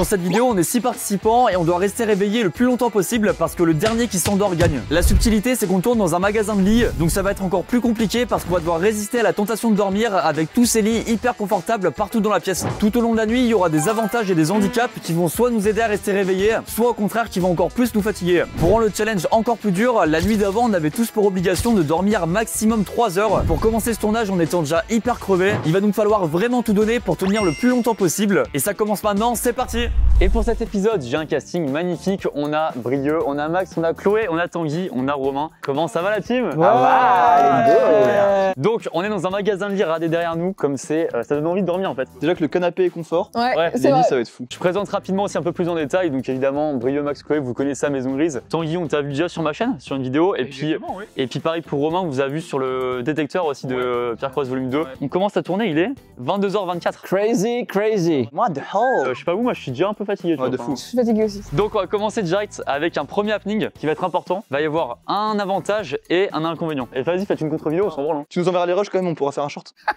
Dans cette vidéo, on est 6 participants et on doit rester réveillé le plus longtemps possible parce que le dernier qui s'endort gagne. La subtilité, c'est qu'on tourne dans un magasin de lits, donc ça va être encore plus compliqué parce qu'on va devoir résister à la tentation de dormir avec tous ces lits hyper confortables partout dans la pièce. Tout au long de la nuit, il y aura des avantages et des handicaps qui vont soit nous aider à rester réveillés, soit au contraire qui vont encore plus nous fatiguer. Pour rendre le challenge encore plus dur, la nuit d'avant, on avait tous pour obligation de dormir maximum 3 heures. Pour commencer ce tournage, on étant déjà hyper crevé, il va donc falloir vraiment tout donner pour tenir le plus longtemps possible. Et ça commence maintenant, c'est parti Et pour cet épisode, j'ai un casting magnifique. On a Brieux, on a Max, on a Chloé, on a Tanguy, on a Romain. Comment ça va la team? Ah Donc on est dans un magasin de lit radé derrière nous, comme c'est, euh, ça donne envie de dormir en fait. Déjà que le canapé est confort, Ouais, Ouais, c'est les lits ça va être fou. Je présente rapidement aussi un peu plus en détail, donc évidemment Brieux, Max, Chloé, vous connaissez à Maison Grise. Tanguy, on t'a vu déjà sur ma chaîne, sur une vidéo, et puis et puis pareil pour Romain, on vous a vu sur le détecteur aussi de Pierre Cross volume 2. On commence à tourner, il est 22h24. Crazy, crazy. What the hell? Euh, je sais pas vous, moi je suis déjà un peu fatigué. tu Ouais, vois, de fou. Je suis fatiguée aussi. Donc on va commencer direct avec un premier happening qui va être important. Il va y avoir un avantage et un inconvénient. Et vas-y, faites une contre-vidéo, on s'en branle. hein. Tu nous enverras les rushs quand même, on pourra faire un short.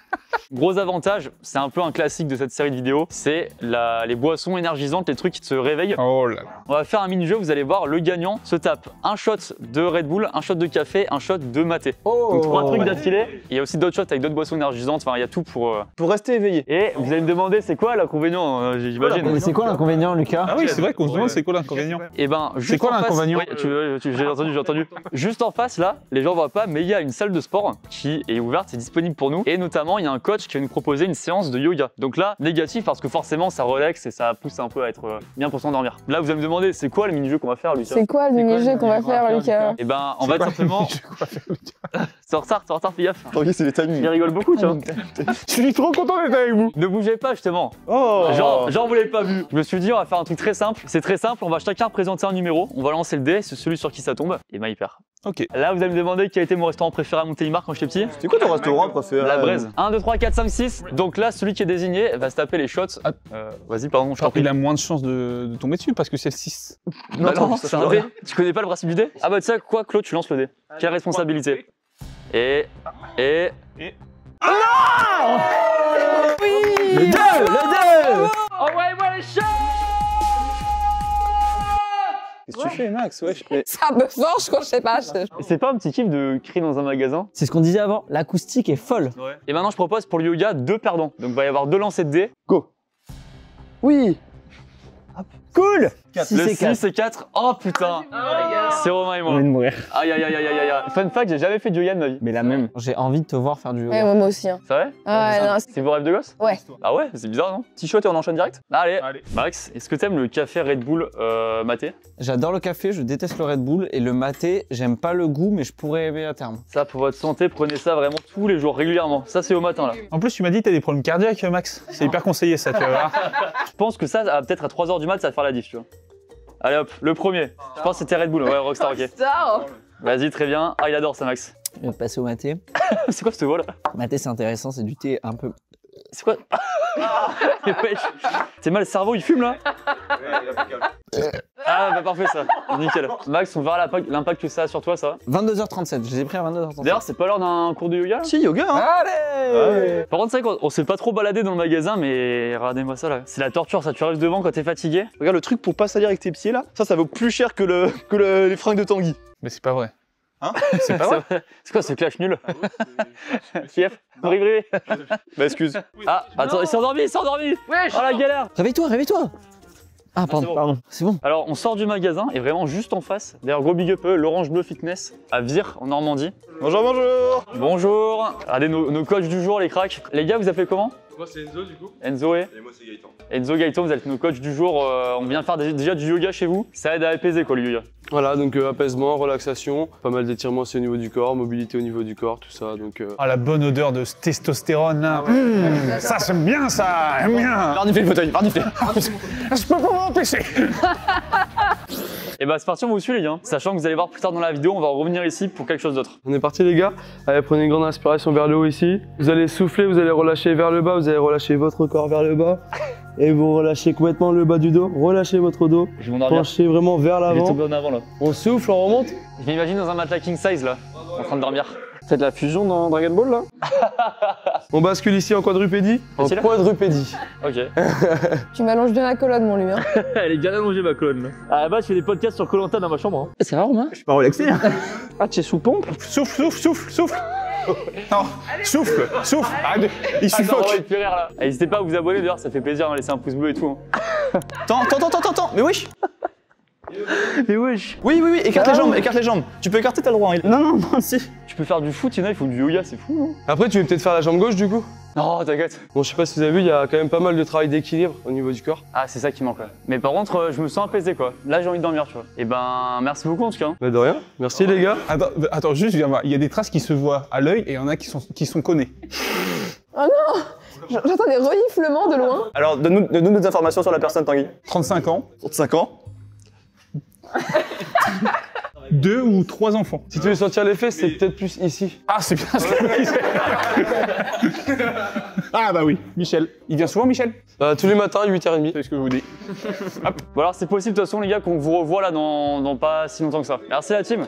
Gros avantage, c'est un peu un classique de cette série de vidéos, c'est les boissons énergisantes, les trucs qui te réveillent. Oh là là. On va faire un mini-jeu, vous allez voir, le gagnant se tape un shot de Red Bull, un shot de café, un shot de maté. Oh. Donc trois trucs d'affilée. Il y a aussi d'autres shots avec d'autres boissons énergisantes, enfin il y a tout pour... euh. Pour rester éveillé. Et vous allez me demander c'est quoi l'inconvénient, euh, j'imagine Mais c'est quoi l'inconvénient, Lucas Ah oui, c'est vrai qu'on se demande c'est quoi l'inconvénient. Et ben, juste quoi en face- l'inconvénient J'ai entendu, j'ai entendu. Juste en face, là, les gens voient pas, mais il y a une salle de sport qui est ouverte, c'est disponible pour nous. Et notamment, il y a un coach qui va nous proposer une séance de yoga. Donc là, négatif parce que forcément, ça relaxe et ça pousse un peu à être euh, bien pour s'endormir. Là, vous allez me demander, c'est quoi le mini-jeu qu'on va faire, Lucas? C'est quoi le mini-jeu qu'on va faire, Lucas? Et ben, on va simplement. C'est en retard, c'est en retard, fais gaffe. Tanguy, c'est les Il rigole beaucoup, tu vois. Je suis trop content d'être avec vous. Ne bougez pas, justement. Oh Genre, genre, vous l'avez pas vu. Je me suis dit, on va faire un truc très simple. C'est très simple, on va chacun présenter un numéro. On va lancer le dé, c'est celui sur qui ça tombe. Et ben, il perd. Ok. Là, vous allez me demander quel était mon restaurant préféré à Montélimar quand j'étais petit. C'est quoi ton restaurant préféré? La braise. 1, 2, 3, 4, 5, 6. Donc là, celui qui est désigné va se taper les shots. Ah. Euh, Vas-y, pardon, je t'en prie. Il a moins de chances de, de tomber dessus parce que c'est le 6. Non, Non, non, ça c'est un dé. Tu connais pas le principe du dé? Ah bah tu sais quoi, Claude, tu lances le dé. Quelle responsabilité Et... Et... Le 2 Le 2 Envoyez-moi les shots Qu'est-ce que tu fais, Max Ouais, je- C'est un peu fort, je crois, je sais pas. je- C'est pas un petit kiff de crier dans un magasin C'est ce qu'on disait avant, l'acoustique est folle. Et maintenant, je propose pour le yoga deux perdants. Donc il va y avoir deux lancers de dés. Oui Cool 6 le et 4. 6 et 4. Oh putain C'est Romain et On moi. vient de mourir. Aïe aïe aïe aïe aïe aïe. Fun fact, j'ai jamais fait de yoga de ma vie. Mais la même. J'ai envie de te voir faire du yoga. moi, moi aussi. hein. C'est vrai Ah ouais, non, c'est- C'est vos rêves de gosse Ouais. Ah ouais, c'est bizarre non Petit shot et on enchaîne direct Allez. Allez. Max, est-ce que t'aimes le café Red Bull euh, maté J'adore le café, je déteste le Red Bull et le maté, j'aime pas le goût mais je pourrais aimer à terme. Ça, pour votre santé, prenez ça vraiment tous les jours, régulièrement. Ça, c'est au matin là. En plus, tu m'as dit que t'as des problèmes cardiaques, Max. C'est hyper conseillé ça, tu vas voir. Je pense que ça, à- peut-être à 3h du mat, ça va faire la diff, tu vois. Allez hop, le premier. Je pense que c'était Red Bull, ouais, Rockstar, ok. Putain Vas-y, très bien. Ah, il adore ça, Max. Je vais passer au maté. c'est quoi cette voix là? Maté c'est intéressant, c'est du thé un peu. C'est quoi Wesh. T'es mal, le cerveau, il fume là Ah, bah parfait ça. Nickel. Max, on verra l'impact- l'impact que ça a sur toi, ça. 22h37, je les ai pris à 22h37. D'ailleurs, c'est pas l'heure d'un cours de yoga là Si, yoga, hein Allez Par contre, c'est vrai qu'on on s'est pas trop baladé dans le magasin, mais regardez-moi ça là. C'est la torture, ça. Tu arrives devant quand t'es fatigué. Regarde le truc pour pas salir avec tes pieds là, ça, ça vaut plus cher que, le, que le- les fringues de Tanguy. Mais c'est pas vrai. Hein C'est pas vrai. C'est quoi ce clash nul Fief Rive, rive. Bah, excuse. Ah, attends, il s'est endormi, il s'est endormi Oh la galère Réveille-toi, réveille-toi Ah c'est pardon, pardon, c'est bon. Alors, on sort du magasin et vraiment juste en face, d'ailleurs, gros big up, eux, l'Orange Bleu Fitness à Vire, en Normandie. Bonjour, bonjour Bonjour Regardez nos, nos coachs du jour, les cracks. Les gars, vous appelez comment? Moi c'est Enzo du coup. Enzo et Et moi c'est Gaëtan. Enzo Gaëtan, vous êtes nos coachs du jour. euh, on vient faire dé- déjà du yoga chez vous. Ça aide à apaiser quoi le yoga. Voilà donc euh, apaisement, relaxation, pas mal d'étirements aussi au niveau du corps, mobilité au niveau du corps, tout ça donc. euh, Ah, la bonne odeur de ce testostérone là. Mmh, ça, j'aime bien ça, j'aime bien. Varniflez le fauteuil, varniflez Je peux pas m'en empêcher. Et bah c'est parti, on vous suit les gars. Sachant que vous allez voir plus tard dans la vidéo, on va revenir ici pour quelque chose d'autre. On est parti les gars. Allez prenez une grande inspiration vers le haut ici. Vous allez souffler, vous allez relâcher vers le bas, vous allez relâcher votre corps vers le bas. Et vous relâchez complètement le bas du dos, relâchez votre dos, Je vais penchez vraiment vers Je vais l'avant. tomber en avant là. On souffle, on remonte. Je m'imagine dans un matelas king size là, en train de dormir. Faites la fusion dans Dragon Ball là On bascule ici en quadrupédie. En quadrupédie. Ok. Tu m'allonges bien la colonne, mon lui. Hein. Elle est bien allongée ma colonne. À la base, je fais des podcasts sur Colanta dans ma chambre. hein. C'est rare, moi. Je suis pas relaxé. hein. Ah, tu es sous pompe Souffle, souffle, souffle, souffle. Non, souffle, souffle. De... Il Ah, suffoque. N'hésitez pas à vous abonner d'ailleurs, ça fait plaisir, hein, laisser un pouce bleu et tout. hein. Attends, attends, attends, attends, attends. Mais wesh. Mais wesh Oui, oui, oui, écarte les jambes, écarte les jambes. Tu peux écarter, t'as le droit. hein. Non, non, non, si. Tu peux faire du foot, il y en a, ils font du yoga, c'est fou, non Après, tu veux peut-être faire la jambe gauche du coup? Non, t'inquiète. Bon, je sais pas si vous avez vu, il y a quand même pas mal de travail d'équilibre au niveau du corps. Ah, c'est ça qui manque, ouais. Mais par contre, euh, je me sens apaisé, quoi. Là, j'ai envie de dormir, tu vois. Et ben, merci beaucoup en tout cas. hein. Bah de rien. Merci les gars. Attends, attends, juste, je viens voir. Il y a des traces qui se voient à l'œil et il y en a qui sont, qui sont connées. J'entends des reniflements de loin. Alors, donne-nous donne des informations sur la personne, Tanguy. 35 ans, 35 ans? deux ou trois enfants. Si tu veux sentir l'effet, c'est peut-être plus ici. Ah, c'est bien ce. Ah bah oui, Michel. Il vient souvent, Michel? Bah, tous les matins, 8h30. C'est ce que je vous dis. Bon, alors, c'est possible, de toute façon, les gars, qu'on vous revoit là dans, dans pas si longtemps que ça. Merci la team.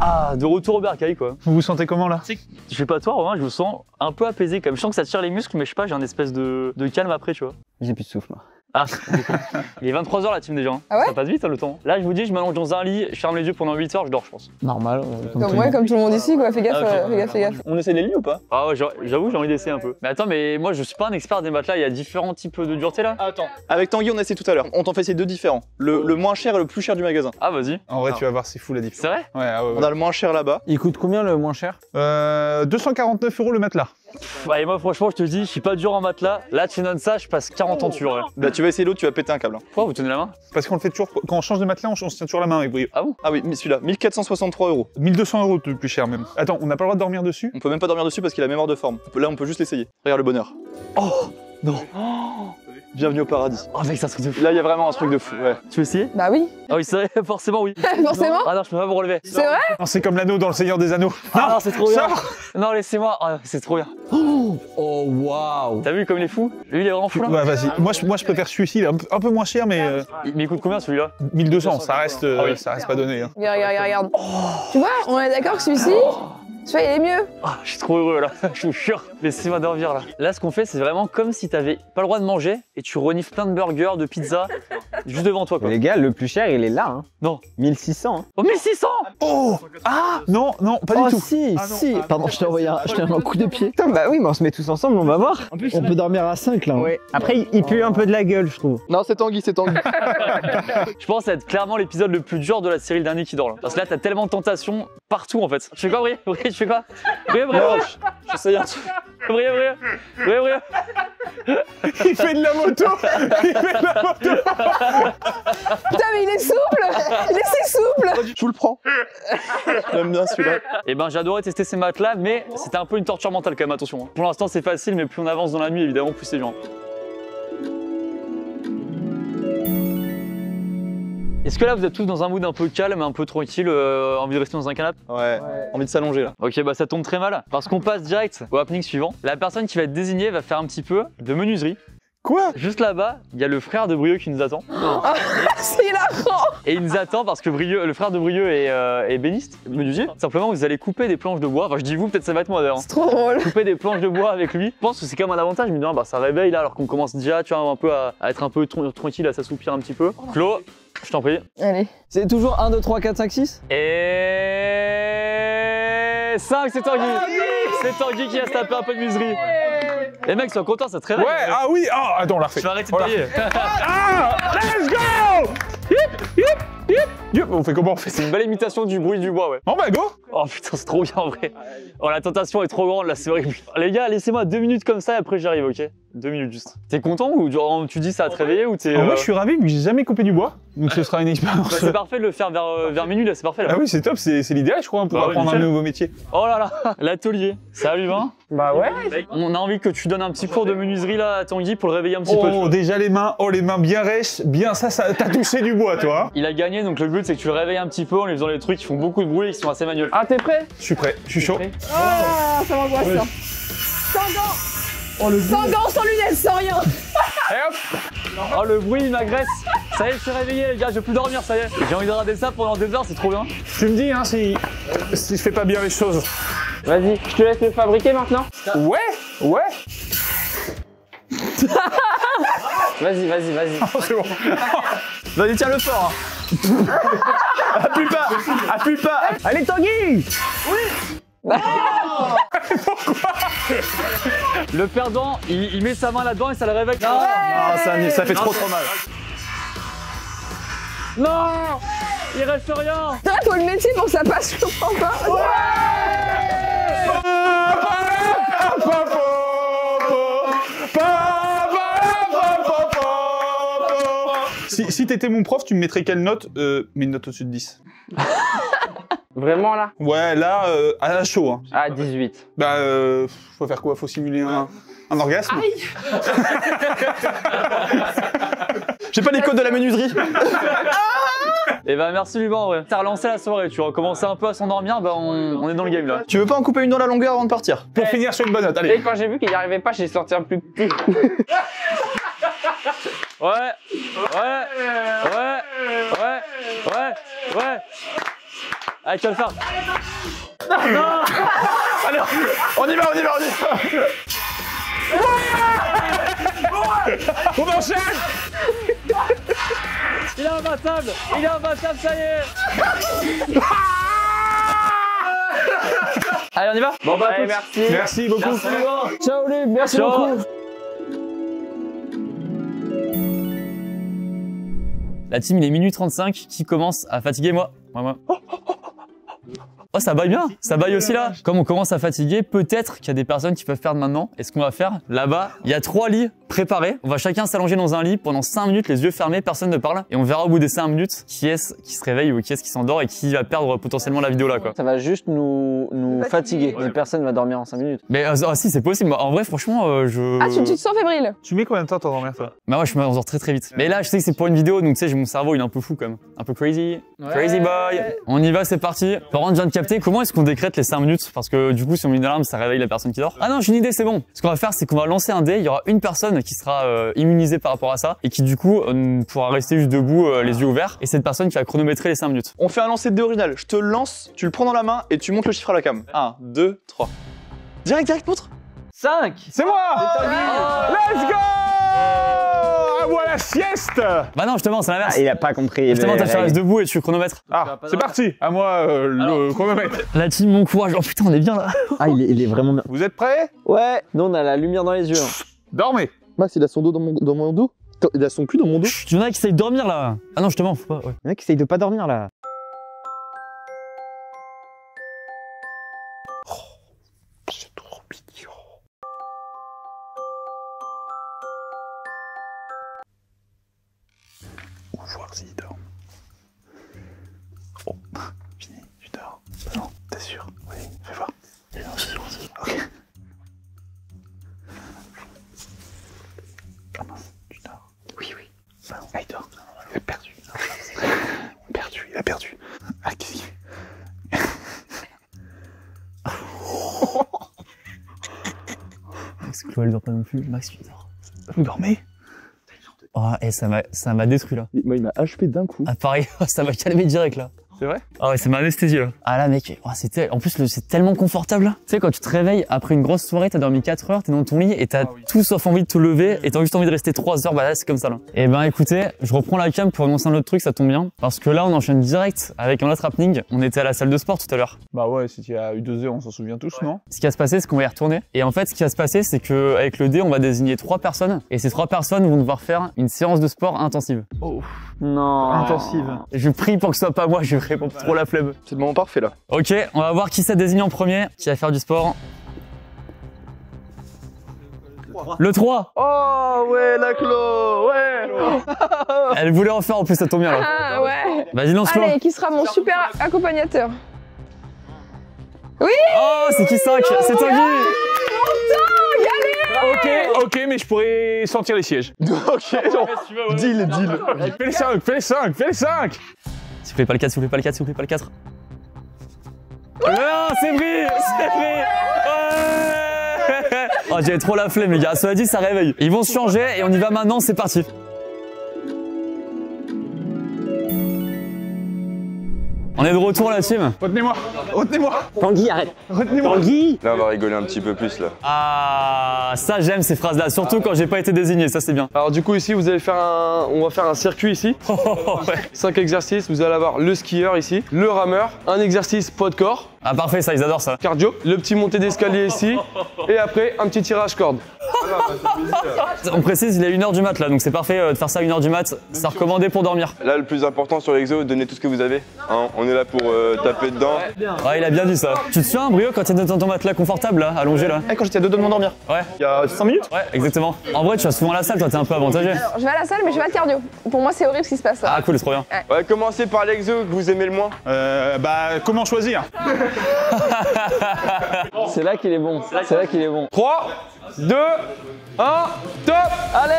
Ah, de retour au bercail, quoi. Vous vous sentez comment là? Je sais pas toi, Romain, je me sens un peu apaisé quand même. Je sens que ça tire les muscles, mais je sais pas, j'ai un espèce de, de calme après, tu vois. J'ai plus de souffle, moi. Ah, il est 23h la team déjà. hein. Ah ouais Ça passe vite hein, le temps. Là, je vous dis, je m'allonge dans un lit, je ferme les yeux pendant 8 heures, je dors, je pense. Normal. euh, Comme, tout ouais, le comme tout le monde ici, quoi. Fais gaffe, Ah, ok. euh, fais gaffe, fais gaffe. On essaie les lits ou pas? Ah ouais, j'avoue, j'avoue, j'ai envie d'essayer un peu. Mais attends, mais moi, je suis pas un expert des matelas, il y a différents types de dureté là Attends. Avec Tanguy, on a essayé tout à l'heure. On t'en fait essayer deux différents. Le, le moins cher et le plus cher du magasin. Ah, vas-y. En vrai, tu vas voir, c'est fou la différence. C'est vrai? Ouais, ah ouais, ouais. On a le moins cher là-bas. Il coûte combien le moins cher? Euh, 249 euros le matelas. Pff, Bah, et moi, franchement, je te dis, je suis pas dur en matelas. Là, tu donnes ça, je passe 40 ans dessus, ouais. Bah, tu vas essayer l'autre, tu vas péter un câble. hein. Pourquoi vous tenez la main? Parce qu'on le fait toujours, quand on change de matelas, on, on se tient toujours la main avec brio. Ah bon? Ah oui, mais celui-là, 1463 euros. 1200 euros de plus cher même. Attends, on n'a pas le droit de dormir dessus? On peut même pas dormir dessus parce qu'il a mémoire de forme. Là, on peut juste l'essayer. Regarde le bonheur. Oh non. Bienvenue au paradis. Oh, mec, ça se truc de fou. Là, il y a vraiment un truc de fou. Ouais. Tu veux essayer? Bah oui, Ah oui, c'est vrai, forcément, oui. forcément? Ah non, je peux pas me relever. C'est vrai? Non, c'est comme l'anneau dans le Seigneur des Anneaux. Ah non, c'est trop bien. Sors Non, laissez-moi. Ah, c'est trop bien. Oh, waouh T'as vu comme il est fou? Lui, il est vraiment fou là. Ouais, vas-y. Moi, je, moi, je préfère celui-ci, il est un, peu- moins cher, mais euh, Il- Mais il coûte combien celui-là? 1200, ça reste, euh, Ah oui. ça reste pas donné. hein. Regarde, regarde, regarde. Tu vois, on est d'accord que celui-ci, tu vois, il est mieux. Ah, je suis trop heureux là, je vous jure. Laissez-moi dormir là. Là, ce qu'on fait, c'est vraiment comme si t'avais pas le droit de manger et tu renifles plein de burgers, de pizza, juste devant toi quoi. Les gars, le plus cher, il est là. Hein. Non. 1600. Hein. Oh, 1600 Oh Ah Non, non, pas oh, du tout. si, Ah non, si. ah. Pardon, je t'ai envoyé un, je coup de pied. Putain, bah oui, mais on se met tous ensemble, on va voir. on peut dormir à 5 là. Ouais. Après, il, il pue un peu de la gueule, je trouve. Non, c'est Tanguy, c'est Tanguy. Je pense que ça va être clairement l'épisode le plus dur de la série Le Dernier qui dort là. Parce que là, t'as tellement de tentations partout en fait. Tu fais quoi, Brie Brie, tu fais quoi? Brie, Brie, Non, Brie, J'essaye un truc. Brie, Brie, Brie, Brie. Il fait de la moto Il fait de la moto Putain, mais il est souple Il est si souple Je vous le prends. J'aime bien celui-là. Eh ben, j'ai adoré tester ces matelas, mais c'était un peu une torture mentale quand même, attention. hein. Pour l'instant, c'est facile, mais plus on avance dans la nuit, évidemment, plus c'est dur. Est-ce que là, vous êtes tous dans un mood un peu calme, un peu tranquille, euh, envie de rester dans un canapé? Ouais. Envie de s'allonger là. Ok, bah ça tombe très mal, parce qu'on passe direct au happening suivant. La personne qui va être désignée va faire un petit peu de menuiserie. Quoi? Juste là-bas, il y a le frère de Brieux qui nous attend. C'est hilarant Et il nous attend parce que Brieux, le frère de Brieux est, euh, est béniste, menuisier. Simplement, vous allez couper des planches de bois. Enfin, je dis vous, peut-être ça va être moi d'ailleurs. C'est trop drôle. couper des planches de bois avec lui. Je pense que c'est quand même un avantage. Je me dis, ah, bah, ça réveille là, alors qu'on commence déjà, tu vois, un peu à, à être un peu tron- tranquille, à s'assoupir un petit peu. Flo, je t'en prie. Allez. C'est toujours 1, 2, 3, 4, 5, 6 Et 5, c'est Tanguy. C'est Tanguy qui a se taper un peu de muserie. Les mecs sont contents, ça te réveille. Ouais, ah oui, ah, attends, on l'a refait. Tu vas arrêter de tailler. Ah Let's go Yep, yep. On fait comment on fait C'est une belle imitation du bruit du bois, ouais. Bon bah go Oh putain, c'est trop bien en vrai. Oh, la tentation est trop grande là, c'est horrible. Les gars, laissez-moi deux minutes comme ça et après j'arrive, ok? Deux minutes juste. T'es content ou genre, tu dis ça va te réveiller ou t'es. En vrai, euh, je suis ravi, mais j'ai jamais coupé du bois. Donc ce sera une bah, expérience. c'est parfait de le faire vers, euh, vers minuit là, c'est parfait là. Ah oui, c'est top, c'est l'idéal, je crois, hein, pour Bah ouais, apprendre un nouveau métier. Oh là là, l'atelier. Salut, hein Bah ouais. On a envie que tu donnes un petit cours de menuiserie là à Tanguy pour le réveiller un petit peu. Oh, déjà les mains, oh les mains bien rêches, bien ça, ça t'as touché du bois, toi. hein. Il a gagné, donc le but c'est que tu le réveilles un petit peu en lui faisant des trucs qui font beaucoup de bruit et qui sont assez manuels. Ah, t'es prêt? Je suis prêt, je suis chaud. Ah, ça m'angoisse ça. Sans gants Sans gants, sans lunettes, sans rien Et hop Oh le bruit il m'agresse Ça y est je suis réveillé les gars, je vais plus dormir ça y est J'ai envie de regarder ça pendant des heures, c'est trop bien Tu me dis hein, si, si je fais pas bien les choses. Vas-y, je te laisse le fabriquer maintenant. Ouais Ouais Vas-y, vas-y, vas-y. Oh, C'est bon. Vas-y, tiens le fort. hein. Appuie pas, appuie pas. Allez, Tanguy Le perdant, il, il met sa main là-dedans et ça le réveille. Non, Ah, ça, ça fait trop trop mal. non Il reste rien Putain, faut le métier pour que ça passe, je comprends pas. Si, si t'étais mon prof, tu me mettrais quelle note euh, Mais une note au-dessus de 10. Vraiment là? Ouais, là, euh, à la chaud. Hein. Ah, 18. Bah, euh, faut faire quoi? Faut simuler un, un orgasme? J'ai pas les codes de la menuiserie. Et bah merci Luban en vrai. T'as relancé la soirée, tu recommençais un peu à s'endormir, bah on, on est dans le game là. Tu veux pas en couper une dans la longueur avant de partir? Pour finir sur une bonne note, Et allez. quand j'ai vu qu'il n'y arrivait pas, j'ai sorti un plus petit. Ouais, ouais, ouais, ouais, ouais, ouais. Allez, tu vas le faire. Allez, on y va, on y va, on y va. On enchaîne Il est imbattable Il est imbattable, ça y est Allez, on y va Bon bah, Allez, merci. Merci beaucoup. Ciao Luc, merci Ciao. beaucoup. La team, il est minuit 35, qui commence à fatiguer moi Moi, moi. Oh, ça baille bien, ça baille aussi là. Comme on commence à fatiguer, peut-être qu'il y a des personnes qui peuvent perdre maintenant. Et ce qu'on va faire, là-bas, il y a trois lits préparés. On va chacun s'allonger dans un lit pendant 5 minutes, les yeux fermés, personne ne parle. Et on verra au bout des 5 minutes qui est-ce qui se réveille ou qui est-ce qui s'endort et qui va perdre potentiellement la vidéo là, quoi. Ça va juste nous, nous fatiguer. Mais personne va dormir en 5 minutes. Mais euh, ah, si, c'est possible. En vrai, franchement, euh, je. Ah, tu, tu te sens fébrile Tu mets combien de temps à t'endormir, toi? Bah ouais, je m'endors très très vite. Mais là, je sais que c'est pour une vidéo, donc tu sais, j'ai mon cerveau, il est un peu fou quand même. Un peu crazy. Crazy boy. On y va, c'est parti. Par contre, je viens de comment est-ce qu'on décrète les 5 minutes Parce que du coup, si on met une alarme, ça réveille la personne qui dort. Ah non, j'ai une idée, c'est bon. Ce qu'on va faire, c'est qu'on va lancer un dé. Il y aura une personne qui sera euh, immunisée par rapport à ça et qui du coup euh, pourra rester juste debout, euh, les yeux ouverts. Et cette personne qui va chronométrer les 5 minutes. On fait un lancer de dé original. Je te le lance, tu le prends dans la main et tu montes le chiffre à la cam. 1, 2, 3. Direct, direct, montre 5 C'est moi Let's go À moi la sieste Bah non, justement, c'est l'inverse. Ah, il a pas compris. Justement, t'as fait reste debout et tu chronomètres. Ah, c'est parti À moi euh, le chronomètre. La team, mon courage. Oh putain, on est bien là. Ah, il est, il est vraiment bien. Vous êtes prêts? Ouais, nous on a la lumière dans les yeux. hein. Dormez Max, il a son dos dans mon, dans mon dos Il a son cul dans mon dos Chut, Il y en a qui essayent de dormir là. Ah non, justement, faut pas. Ouais. Le mec essaye de pas dormir là. Chloé, elle dort pas non plus. Max, tu dors. Vous dormez? Oh, et ça m'a, ça m'a détruit là. Moi, il m'a HP d'un coup. Ah pareil, ça m'a calmé direct là. C'est vrai Ah ouais, ça m'a anesthésié là. Ah là mec, oh, c'était, en plus le- c'est tellement confortable là. Tu sais quand tu te réveilles après une grosse soirée, t'as dormi 4 heures, t'es dans ton lit et t'as tout sauf envie de te lever et t'as juste envie de rester 3 heures, bah là c'est comme ça là. Et ben écoutez, je reprends la cam pour annoncer un autre truc, ça tombe bien. Parce que là on enchaîne direct avec un autre happening. On était à la salle de sport tout à l'heure. Bah ouais, si tu as eu deux heures, on s'en souvient tous, non Ce qui va se passer, c'est qu'on va y retourner. Et en fait, ce qui va se passer, c'est que avec le dé, on va désigner trois personnes. Et ces trois personnes vont devoir faire une séance de sport intensive. Non. Intensive. Je prie pour que ce soit pas moi, je trop la flemme. C'est le moment parfait là. Ok, on va voir qui ça désigne en premier, qui va faire du sport. Le 3 Oh ouais, la clo Ouais Elle voulait en faire en plus, ça tombe bien là. Ah ouais Vas-y, lance-le. Allez, qui sera mon super accompagnateur? Oh, c'est qui 5 C'est Tanguy Ok, ok, mais je pourrais sentir les sièges. Ok, deal, deal. Fais les 5, fais les 5, fais les 5 S'il vous plaît, pas le 4, s'il vous plaît, pas le 4, s'il vous plaît, pas le 4. Non, c'est Brie C'est Brie Ouais Oh, j'avais trop la flemme, les gars. Cela dit, ça réveille. Ils vont se changer et on y va maintenant, c'est parti. On est de retour, la team. Retenez-moi Retenez-moi Tanguy, arrête. Retenez-moi Tanguy Là, on va rigoler un petit peu plus là. Ah, ça, j'aime ces phrases-là. Surtout quand j'ai pas été désigné, ça, c'est bien. Alors du coup ici vous allez faire un, on va faire un circuit ici. ouais. 5 exercices, vous allez avoir le skieur ici, le rameur, un exercice poids de corps, Ah, parfait, ça, ils adorent ça. cardio, le petit montée d'escalier ici, et après un petit tirage corde. On précise, il est 1h du mat là, donc c'est parfait euh, de faire ça à 1h du mat. C'est recommandé pour dormir. Là, le plus important sur l'exo, donnez tout ce que vous avez. Hein, on est là pour euh, taper dedans. Ouais, il a bien dit ça. Tu te souviens, Brio, quand t'étais dans ton matelas confortable là, allongé là Eh, quand j'étais à deux de m'endormir, Ouais, il y a 5 minutes ouais, exactement. En vrai, tu vas souvent à la salle, toi, t'es un peu avantagé. Alors, je vais à la salle, mais je vais pas de cardio. Pour moi, c'est horrible ce qui se passe là. Ah, cool, c'est trop bien. Ouais, commencez par l'exo que vous aimez le moins. Euh, bah, comment choisir? C'est là qu'il est bon. C'est là qu'il est bon. 3, 2, 1, top Allez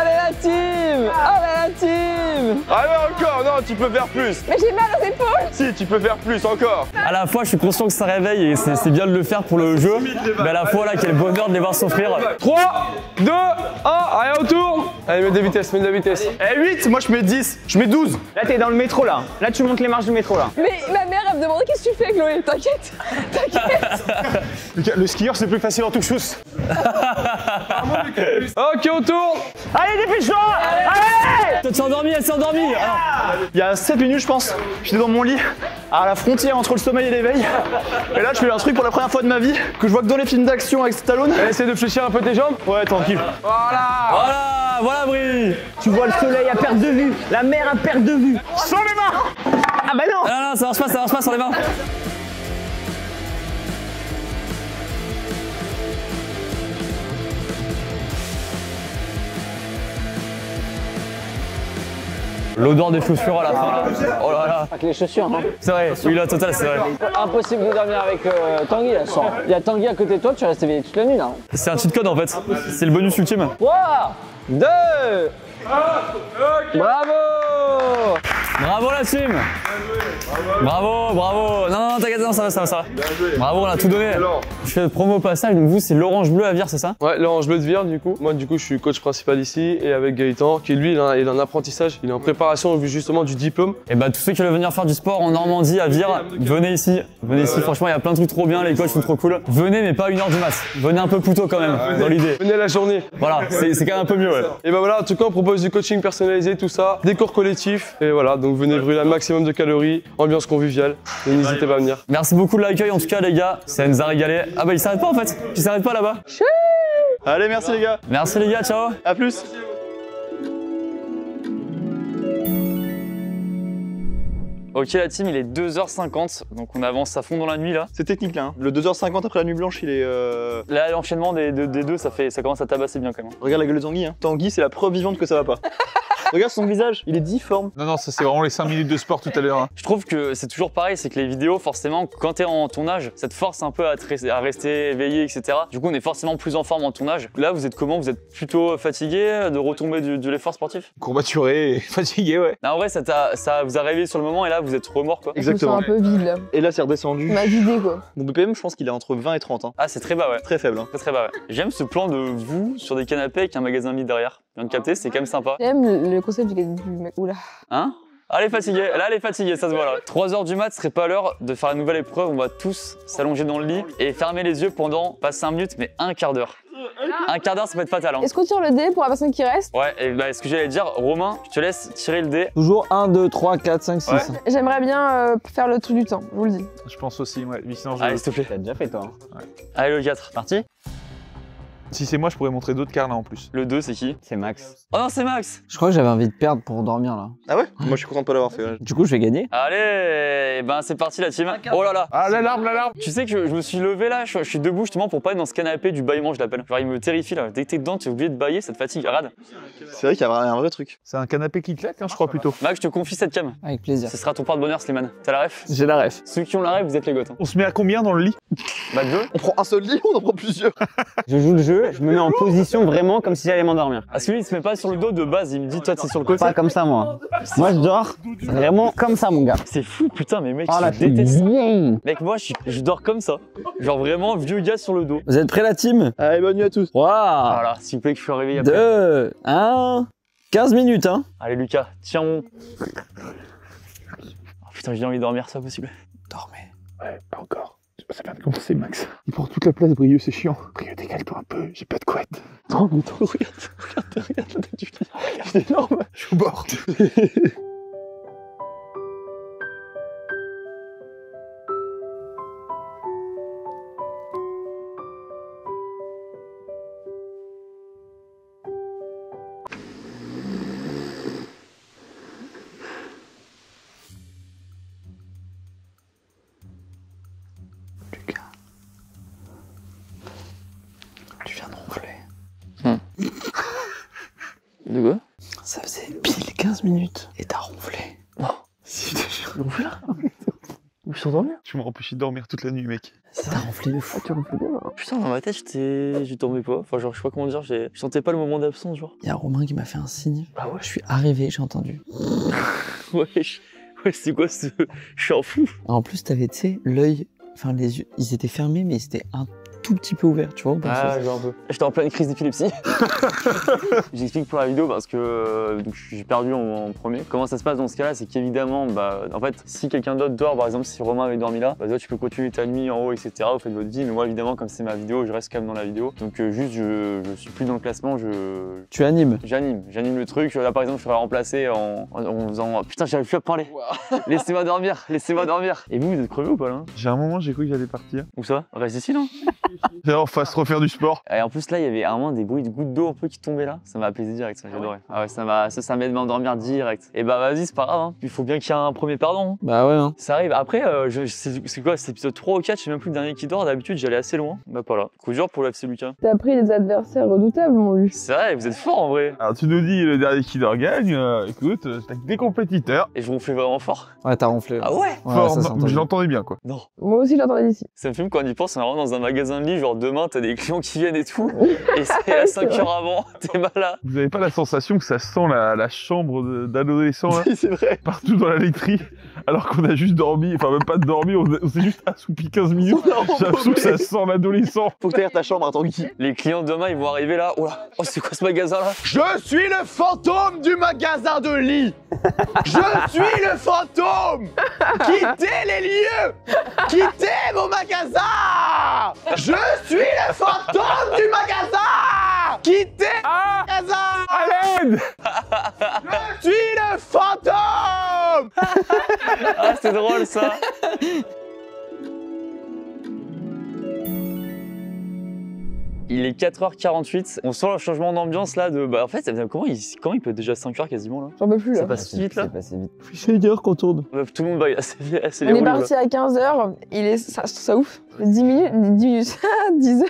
Allez la team Allez la team Ah ouais, encore, non, tu peux faire plus. Mais j'ai mal aux épaules Si, tu peux faire plus, encore. À la fois, je suis conscient que ça réveille et c'est c'est bien de le faire pour le jeu, mais à la fois, là, quel bonheur de les voir s'offrir. 3, 2, 1, allez on tourne Allez mets de la vitesse, mets de la vitesse. Eh 8, moi je mets 10, je mets 12 Là, t'es dans le métro, là. Là, tu montes les marches du métro, là. Mais ma mère, elle me demandait qu'est-ce que tu fais, Chloé T'inquiète T'inquiète Le- Le skieur, c'est plus facile en touche chose. Ok on tourne Allez, dépêche-toi Allez Toi, tu es endormi, elle s'est endormie. Ah. Il y a 7 minutes, je pense, j'étais dans mon lit, à la frontière entre le sommeil et l'éveil. Et là, je fais un truc pour la première fois de ma vie, que je vois que dans les films d'action avec Stallone. Essaye de fléchir un peu tes jambes. Ouais, tranquille. Voilà, voilà, Brie. Tu vois le soleil à perte de vue, la mer à perte de vue. Sans les mains Ah bah non Non, non, ça marche pas, ça marche pas sur les mains. L'odeur des chaussures à la fin là. Oh là là. Avec les chaussures, hein. C'est vrai, oui là total, c'est vrai. Impossible de dormir avec euh, Tanguy, là, sans. Il y a Tanguy à côté de toi, tu restes éveillé toute la nuit, là. C'est un cheat code en fait. C'est le bonus ultime. 3, 2, Bravo Bravo la team Bravo, bravo Non, non, t'inquiète, non, ça va, ça va, ça va. Bravo, on a tout donné. Je fais promo au passage, donc vous, c'est l'orange bleu à Vire, c'est ça? Ouais, l'orange bleu de Vire du coup. Moi du coup je suis coach principal ici et avec Gaëtan qui lui il a un apprentissage, il est en préparation au vu justement du diplôme. Et bah, tous ceux qui veulent venir faire du sport en Normandie, à Vire, venez ici. Venez ici, franchement, il y a plein de trucs trop bien, les coachs sont trop cool. Venez, mais pas une heure du mat. Venez un peu plus tôt quand même, dans l'idée. Venez la journée. Voilà, c'est quand même un peu mieux, ouais. Et ben voilà, en tout cas on propose du coaching personnalisé, tout ça, des cours collectifs. Et voilà, donc venez brûler un maximum de calories, ambiance conviviale. Et n'hésitez pas à venir. Merci beaucoup de l'accueil, en tout cas, les gars. Ça nous a régalé. Ah bah, il s'arrête pas en fait. Il s'arrête pas là-bas. Allez, merci les gars, Merci les gars, ciao. à plus. Ok, la team, il est 2h50, donc on avance à fond dans la nuit là. C'est technique là, hein. le 2h50 après la nuit blanche, il est... euh, Là, l'enchaînement des, des- des deux, ça, fait, ça commence à tabasser bien quand même. Regarde la gueule de Tanguy, hein. Tanguy, c'est la preuve vivante que ça va pas. Regarde son visage, il est difforme. Non, non, ça c'est vraiment les 5 minutes de sport tout à l'heure. hein. Je trouve que c'est toujours pareil, c'est que les vidéos, forcément, quand t'es en tournage, ça te force un peu à, te res- à rester éveillé, etc. Du coup, on est forcément plus en forme en tournage. Là, vous êtes comment? Vous êtes plutôt fatigué de retomber du- de l'effort sportif? Courbaturé et fatigué, ouais. Non, en vrai, ça, t'a- ça vous a réveillé sur le moment et là, vous êtes remords quoi. Exactement. Je me sens un peu vide là. Et là, c'est redescendu. m'a vidé quoi. Mon BPM, je pense qu'il est entre 20 et 30. Hein. Ah, c'est très bas, ouais. Très faible. Hein. Très très bas, ouais. J'aime ce plan de vous sur des canapés avec un magasin vide derrière. Je viens de capter, c'est quand même sympa. J'aime le concept du, du mec. Oula. Hein? Ah, elle est fatiguée, là elle est fatiguée, ça se voit là. 3 heures du mat, ce serait pas l'heure de faire une nouvelle épreuve, on va tous s'allonger dans le lit et fermer les yeux pendant pas 5 minutes mais un quart d'heure. Un quart d'heure ça peut être fatal hein. Est-ce qu'on tire le dé pour la personne qui reste? Ouais, et bah ce que j'allais dire, Romain, je te laisse tirer le dé. Toujours 1, 2, 3, 4, 5, 6. Ouais. J'aimerais bien euh, faire le truc du temps, je vous le dis. Je pense aussi, ouais. Mais sinon, je- Allez, s'il te plaît. T'as déjà fait, toi. hein. Allez, le 4. Parti Si c'est moi, je pourrais montrer d'autres cartes là en plus. Le 2, c'est qui? C'est Max. Oh non, c'est Max Je crois que j'avais envie de perdre pour dormir, là. Ah ouais? Moi, je suis content de pas l'avoir fait. ouais. Du coup, je vais gagner. Allez, et ben c'est parti la team. Oh là là Ah, l'alarme, l'alarme Tu sais que je me suis levé là, je, je suis debout justement pour pas être dans ce canapé du bâillement, je l'appelle. Genre il me terrifie là. Dès que t'es dedans, tu es oublié de bailler, ça te fatigue. Rad. C'est vrai qu'il y a un vrai truc. C'est un canapé qui claque, hein, je crois plutôt. Max, je te confie cette cam. Avec plaisir. Ce sera ton porte-bonheur, Slimane. T'as la ref? J'ai la ref. Ceux qui ont la ref, vous êtes les gosses. hein. On se met à combien dans le lit? Bah deux. On prend un seul lit ou on en prend plusieurs Je joue le jeu je me mets en position vraiment comme si j'allais m'endormir. Parce que lui, il se met pas sur le dos de base, il me dit, toi, c'est sur le côté. Pas comme ça, moi. Moi, je dors vraiment comme ça, mon gars. C'est fou, putain, mais mec, Oh là, je déteste ça. Mec, moi, je, je dors comme ça. Genre vraiment vieux gars sur le dos. Vous êtes prêts, la team? Allez, bonne nuit à tous. Waouh Voilà, s'il vous plaît, que je suis réveillé après. 2, 1, 15 minutes, hein. Allez, Lucas, tiens mon. Oh, putain, j'ai envie de dormir, c'est pas possible. Dormez. Ouais, pas encore. Ça vient de commencer, Max. Il prend toute la place, Brieux, c'est chiant. Brieux, décale-toi un peu, j'ai pas de couette. Non, mais trop, regarde, regarde, regarde la tête. C'est énorme. Je suis au bord. Empêché de dormir toute la nuit, mec. T'as ronflé de fou. tu bien Putain, dans ma tête, j'étais. Je dormais pas. Enfin, genre, je sais pas comment dire, j'ai- je sentais pas le moment d'absence, genre. Il y a Romain qui m'a fait un signe. Ah ouais Je suis arrivé, j'ai entendu. Ouais, je- ouais c'est quoi ce. Je suis en fou. En plus, t'avais, tu sais, l'œil, enfin les yeux, ils étaient fermés, mais c'était un tout petit peu ouvert, tu vois. Ah, un peu. J'étais en pleine crise d'épilepsie. J'explique pour la vidéo parce que euh, donc, j'ai perdu en, en premier. Comment ça se passe dans ce cas-là? C'est qu'évidemment, bah, en fait, si quelqu'un d'autre dort, par exemple, si Romain avait dormi là, bah, toi, tu peux continuer ta nuit en haut, etc. Vous faites votre vie. Mais moi, évidemment, comme c'est ma vidéo, je reste quand même dans la vidéo. Donc, euh, juste, je, je suis plus dans le classement. Je, Tu animes. J'anime, j'anime le truc. Là, par exemple, je serais remplacé en, en, en faisant Putain, j'arrive plus à parler. Laissez-moi dormir, laissez-moi dormir. Et vous, vous êtes crevé ou pas là? J'ai un moment, j'ai cru que j'allais partir. Où ça? Reste ici, non? En face refaire du sport. Et en plus là, il y avait à un moment des bruits de gouttes d'eau un peu qui tombaient là. Ça m'a apaisé direct, ça j'adorais. Ah ouais, ça m'a, ça, ça m'aide à m'endormir direct. Et bah vas-y, c'est pas grave. Hein. Il faut bien qu'il y ait un premier pardon. hein. Bah ouais, hein. Ça arrive. Après, euh, je, c'est, c'est quoi C'est épisode 3 ou 4 Je sais même plus le dernier qui dort. D'habitude, j'allais assez loin. Bah pas là. Coup dur pour le FC Lucas. T'as pris des adversaires redoutables, mon Lu. C'est vrai, vous êtes fort en vrai. Alors, tu nous dis le dernier qui dort gagne. euh, écoute, euh, t'as que des compétiteurs. Et je ronflais vraiment fort. Ouais, t'as ronflé. Ah ouais? Je l'entendais bien, quoi. Non. Moi aussi, j'entendais d'ici. Ça me filme quand on y pense, on est vraiment dans un magasin de Genre demain, t'as des clients qui viennent et tout. et c'est à 5 heures avant. T'es mal là. Vous avez pas la sensation que ça sent la, la chambre d'adolescent, là, Si, c'est vrai. partout dans la laiterie, alors qu'on a juste dormi, enfin même pas dormi, on, on s'est juste assoupi 15 minutes. L'impression que ça sent l'adolescent. Faut que t'ailles ta chambre, hein, Tanguy. Les clients demain, ils vont arriver là. Oh là, oh, c'est quoi ce magasin là? Je suis le fantôme du magasin de lit. Je suis le fantôme. Quittez les lieux. Quittez vos magasins. Je suis le fantôme du magasin. Quittez le magasin. À l'aide Je suis le fantôme. Ah, c'est drôle ça Il est 4h48, on sent le changement d'ambiance là de... Bah en fait, ça vient- comment il, comment il peut être déjà 5h quasiment là? J'en peux plus, là. Ça passe si vite là C'est passé vite. C'est une heure qu'on tourne. Tout le monde va assez, assez On est parti à 15h, il est. Ça, ça ouf. 10 minutes, 10 minutes, 10 heures.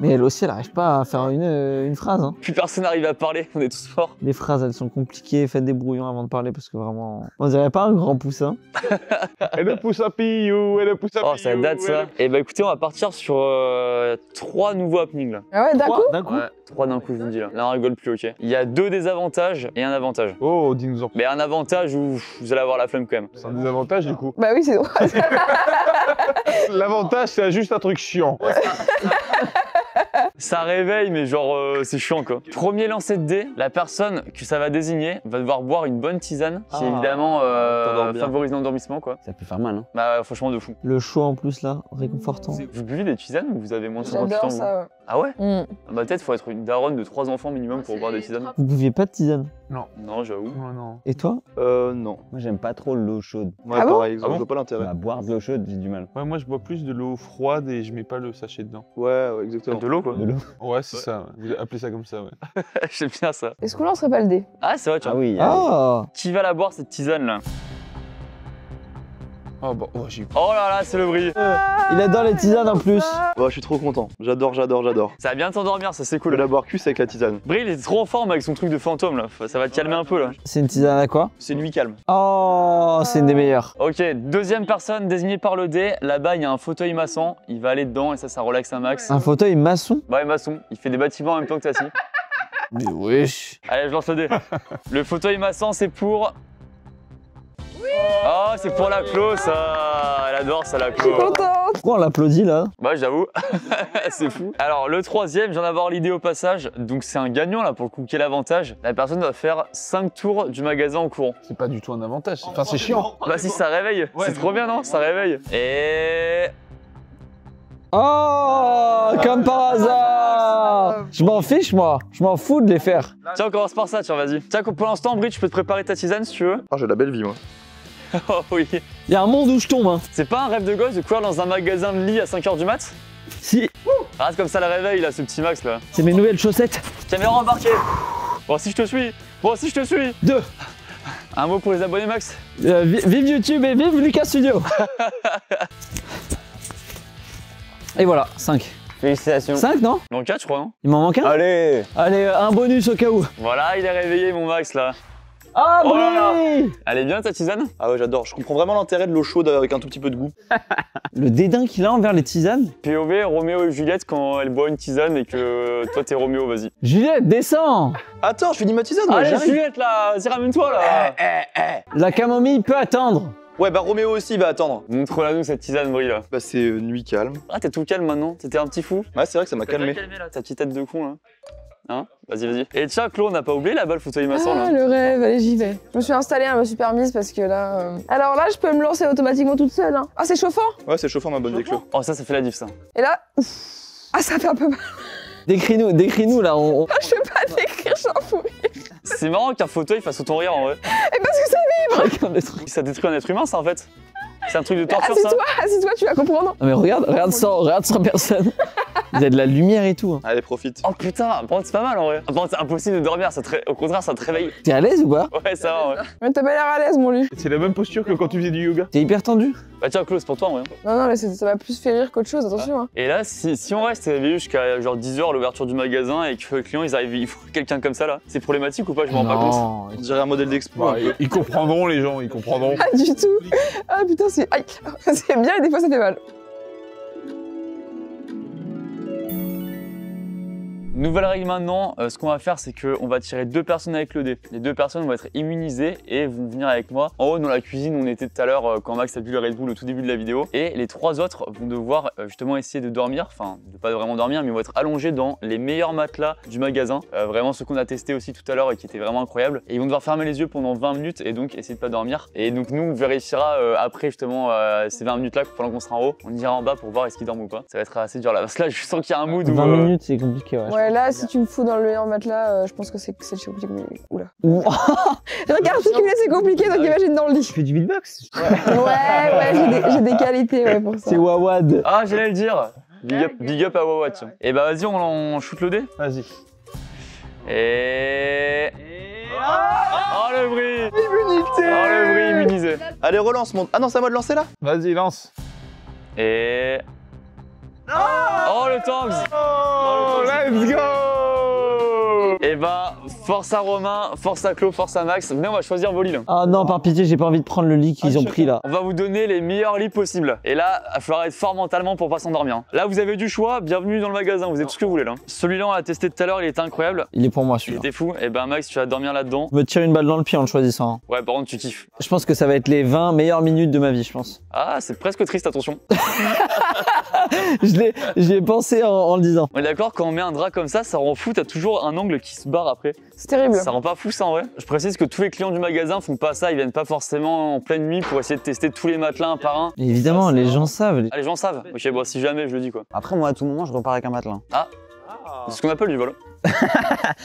Mais elle aussi, elle arrive pas à faire une, euh, une phrase. Hein. Plus personne n'arrive à parler, on est tous forts. Les phrases, elles sont compliquées. Faites des brouillons avant de parler parce que vraiment, on dirait pas un grand poussin. Elle le pousse à pillou, elle le pousse à Oh, ça date ça. Et bah écoutez, on va partir sur euh, trois nouveaux happenings là. Ah ouais, d'un coup D'un coup Ouais, trois d'un coup, je vous dis là. Là, on rigole plus, ok. Il y a deux désavantages et un avantage. Oh, dis-nous en Mais un avantage où vous allez avoir la flemme quand même. C'est un désavantage du coup. Bah oui, c'est drôle. L'avantage, c'est juste un truc chiant. Ça réveille, mais genre, euh, c'est chiant quoi. Premier lancer de dés, la personne que ça va désigner va devoir boire une bonne tisane, qui Ah. évidemment euh, T'endors bien. favorise l'endormissement quoi. Ça peut faire mal, hein. Bah, franchement, de fou. Le chaud en plus là, réconfortant. Vous buvez des tisanes ou vous avez moins de 58 ans J'adore vous ça. Ah ouais. Mm. Ah Bah, peut-être faut être une daronne de trois enfants minimum pour boire des tisanes. Vous bouviez pas de tisane? Non, j'avoue. Non, non. Et toi? Euh, non. Moi, j'aime pas trop l'eau chaude. Ouais, Ah bon je Ah bon vois pas l'intérêt. Bah, boire de l'eau chaude, j'ai du mal. Ouais, moi, je bois plus de l'eau froide et je mets pas le sachet dedans. Ouais, ouais, exactement. De l'eau quoi. De l'eau. Ouais, c'est ça. ouais. Vous appelez ça comme ça, ouais. J'aime bien ça. Est-ce qu'on lancerait pas le dé Ah, c'est vrai, tu Ah vois. oui, allez. Ah Qui va la boire cette tisane là? Oh bah, oh, j'ai eu Oh là là, c'est le bruit. Il adore les tisanes en plus. Oh, je suis trop content. J'adore, j'adore, j'adore. Ça va bien t'endormir, ça c'est Je vais cool. la boire cuisse avec la tisane. Brie, il est trop en forme avec son truc de fantôme là. Ça va te calmer un peu là. C'est une tisane à quoi C'est nuit calme. Oh, c'est une des meilleures. Ok, deuxième personne désignée par le dé. Là-bas, il y a un fauteuil maçon. Il va aller dedans et ça, ça relaxe un max. Un fauteuil maçon Ouais, maçon. Il fait des bâtiments en même temps que t'as assis. Mais wesh. Allez, je lance le dé. Le fauteuil maçon, c'est pour. Oh, c'est pour la clo, ça. Elle adore ça, la clo. Contente Pourquoi on l'applaudit là Bah, j'avoue. c'est fou. Alors, le troisième, je viens d'avoir l'idée au passage. Donc, c'est un gagnant là pour le coup. Quel avantage La personne va faire 5 tours du magasin en courant. C'est pas du tout un avantage. Enfin, c'est chiant. Bah, si, ça réveille. c'est trop bien, non Ça réveille. Et. Oh, comme par hasard Je m'en fiche moi, je m'en fous de les faire. Tiens, on commence par ça, tiens, vas-y. Tiens, pour l'instant, Bridge, je peux te préparer ta tisane si tu veux. Oh, j'ai la belle vie, moi. Oh oui. Il y a un monde où je tombe hein. C'est pas un rêve de gosse de courir dans un magasin de lit à 5h du mat? Si, Arrête comme ça le réveil là, ce petit Max là. c'est mes nouvelles chaussettes. Caméra embarquée Bon, si je te suis Bon, si je te suis Deux. Un mot pour les abonnés, Max Euh, vi- vive YouTube et vive Lucas Studio. et voilà, 5. Félicitations. 5 non? Non, 4, je crois, non? Il m'en manque un? Allez Allez, un bonus au cas où. Voilà, il est réveillé, mon Max là. Ah, Oh. Brie Elle est bien ta tisane Ah ouais, j'adore. Je comprends vraiment l'intérêt de l'eau chaude avec un tout petit peu de goût. Le dédain qu'il a envers les tisanes. POV, Roméo et Juliette quand elle boit une tisane et que toi t'es Roméo, vas-y. Juliette, descends Attends, je finis ma tisane, moi, Allez. Juliette là, vas-y, ramène-toi là La camomille peut attendre. Ouais, bah Roméo aussi va attendre. Montre-la nous cette tisane, Brie là. Bah, c'est euh, nuit calme. Ah, t'es tout calme maintenant, t'étais un petit fou. Ouais, c'est vrai que ça m'a calmé. calmé là, ta petite tête de con là. Hein Vas-y, vas-y. Et tiens, Claude, on n'a pas oublié là-bas le fauteuil maçon Ah, là. le rêve, allez, j'y vais. Je me suis installée, hein, je me suis permise parce que là. euh, Alors là, je peux me lancer automatiquement toute seule. Hein. Ah, c'est chauffant Ouais, c'est chauffant, ma bonne déclo. Oh, ça, ça fait la diff ça. Et là. ouf. Ah, ça fait un peu mal. Décris-nous, décris-nous là. On, on- Ah, je peux pas décrire, je s'en fous. C'est marrant qu'un fauteuil fasse autant rire en vrai. Et parce que ça trucs. Ça détruit un être humain, ça en fait. C'est un truc de torture, ça. Assis-toi, assis-toi, tu vas comprendre. Non mais regarde, regarde sans, regarde sans personne. Il y a de la lumière et tout. hein. Allez, profite. Oh putain, par contre, c'est pas mal en vrai. C'est impossible de dormir, ça te au contraire, ça te réveille. T'es à l'aise ou pas? Ouais, ça va, ouais. Mais t'as pas l'air à l'aise, mon lui. C'est la même posture que quand tu faisais du yoga. T'es hyper tendu? Bah, tiens, Claude, c'est pour toi en vrai. Non, non, mais ça va plus faire rire qu'autre chose, attention. Hein. Et là, si, si on reste réveillé jusqu'à genre 10h l'ouverture du magasin et que le client ils arrivent, il faut quelqu'un comme ça là, c'est problématique ou pas? Je me rends pas compte. Non. On dirait un modèle d'expo. Bah, ils, ils comprendront, les gens, ils comprendront. Pas du tout. Ah putain, c'est. Aïe C'est bien et des fois ça fait mal. Nouvelle règle maintenant, euh, ce qu'on va faire c'est qu'on va tirer deux personnes avec le dé. Les deux personnes vont être immunisées et vont venir avec moi. En haut dans la cuisine où on était tout à l'heure euh, quand Max a bu le Red Bull au tout début de la vidéo. Et les trois autres vont devoir euh, justement essayer de dormir, enfin de pas vraiment dormir mais ils vont être allongés dans les meilleurs matelas du magasin. Euh, vraiment ceux qu'on a testé aussi tout à l'heure et qui étaient vraiment incroyables. Et ils vont devoir fermer les yeux pendant 20 minutes et donc essayer de pas dormir. Et donc nous on vérifiera euh, après justement euh, ces 20 minutes là pendant qu'on sera en haut. On ira en bas pour voir est-ce qu'ils dorment ou pas. Ça va être assez dur là parce que là je sens qu'il y a un mood où... 20 euh, minutes c'est compliqué ouais. Ouais, là, si tu me fous dans le meilleur matelas, euh, je pense que c'est c'est compliqué. Oula. Regarde, articuler, c'est compliqué, donc imagine dans le lit. Tu fais du beatbox Ouais, ouais, j'ai des, qualités ouais, pour ça. C'est Wawad. Ah, j'allais le dire. Big up, big up à Wawa, tiens. Et bah vas-y, on, on shoot le dé. Vas-y. Et... Oh le bruit Oh le bruit immunisé. Allez, relance mon. Ah non, c'est à moi de lancer là? Vas-y, lance. Et... Oh le tanks Oh, let's go Et bah, force à Romain, force à Claude, force à Max. Venez, on va choisir vos lits. Ah non, par pitié, j'ai pas envie de prendre le lit qu'ils ont pris là. On va vous donner les meilleurs lits possibles. Et là, il va falloir être fort mentalement pour pas s'endormir. Là, vous avez du choix, bienvenue dans le magasin, vous avez tout ce que vous voulez là. Celui-là, on l'a testé tout à l'heure, il était incroyable. Il est pour moi Il celui-là. était fou. Et ben Max, tu vas dormir là-dedans. Je me tire une balle dans le pied en le choisissant. hein. Ouais, par contre, tu kiffes. Je pense que ça va être les 20 meilleures minutes de ma vie, je pense. Ah, c'est presque triste, attention. je l'ai, j'y ai pensé en, en le disant. On est d'accord, quand on met un drap comme ça, ça rend fou, t'as toujours un angle qui se barre après. C'est terrible. Ça rend pas fou ça en vrai. Je précise que tous les clients du magasin font pas ça, ils viennent pas forcément en pleine nuit pour essayer de tester tous les matelas un par un. Évidemment, les gens savent. Ah, les gens savent. Ok, bon, si jamais je le dis quoi. Après, moi, à tout moment, je repars avec un matelas. C'est ce qu'on appelle du vol.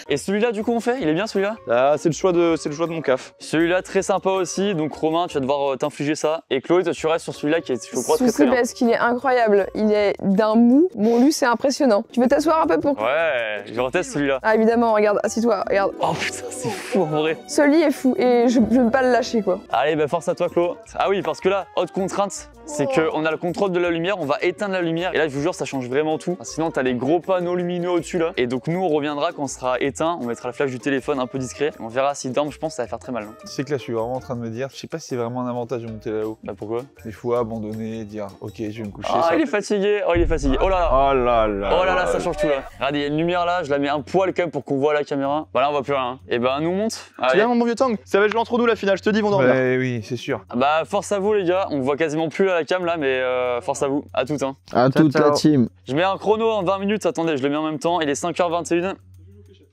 Et celui-là, du coup, on fait? Il est bien celui-là? Ah, c'est le choix de, c'est le choix de mon caf. Celui-là, très sympa aussi. Donc, Romain, tu vas devoir euh, t'infliger ça. Et Chloé, tu restes sur celui-là qui est, je crois, très très bien. parce qu'il est incroyable. Il est d'un mou. Mon lu, c'est impressionnant. Tu veux t'asseoir un peu pour. Ouais, je reteste celui-là. Ah, évidemment, regarde, assis-toi, regarde. Oh putain, c'est fou en vrai. Ce lit est fou et je, je veux pas le lâcher, quoi. Allez, bah force à toi, Chlo. Ah oui, parce que là, autre contrainte, c'est qu'on a le contrôle de la lumière, on va éteindre la lumière. Et là, je vous jure, ça change vraiment tout. Sinon, t'as les gros panneaux lumineux au-dessus là. Et donc, nous, on reviendra quand on sera éteint. On mettra la flash du téléphone un peu discret. On verra s'il dorment. Je pense que ça va faire très mal. hein. Tu sais que là, je suis vraiment en train de me dire, je sais pas si c'est vraiment un avantage de monter là-haut. Bah pourquoi? Des fois, abandonner, dire, ok, je vais me coucher. Ah, ça- il est fatigué. Oh, il est fatigué. Oh là là. Oh là là. Oh là là, ça change tout là. Regardez, il y a une lumière là, je la mets un poil quand même pour qu'on voit la caméra. Voilà, on voit plus rien. Et ben, nous on monte. Tu viens, mon vieux Tang? Ça va jouer entre nous la finale, je te dis, ils vont dormir. Ouais, oui, c'est sûr. Bah, force à vous les gars. On voit quasiment plus la cam là, mais euh, force à vous. À tout, hein. À toute la team. Je mets un chrono en 20 minutes. Attendez, je le mets en même temps. Il est 5h21.